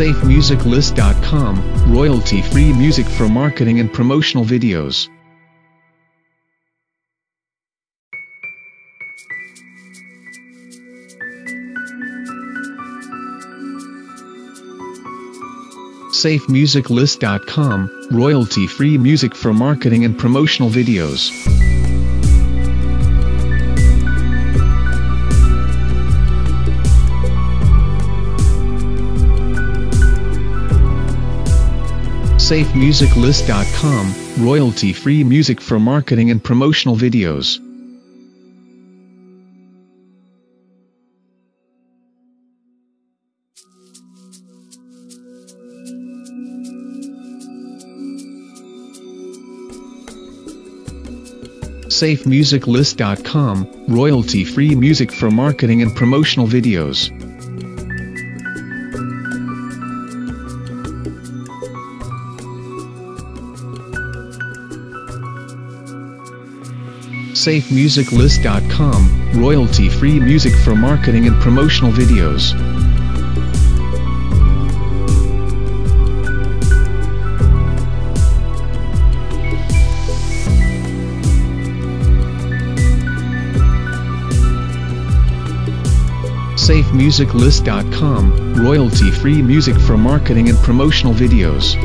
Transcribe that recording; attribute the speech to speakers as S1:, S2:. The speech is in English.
S1: SafeMusicList.com, royalty-free music for marketing and promotional videos. SafeMusicList.com, royalty-free music for marketing and promotional videos. SafeMusicList.com, royalty-free music for marketing and promotional videos. SafeMusicList.com, royalty-free music for marketing and promotional videos. SafeMusicList.com, royalty-free music for marketing and promotional videos. SafeMusicList.com, royalty-free music for marketing and promotional videos.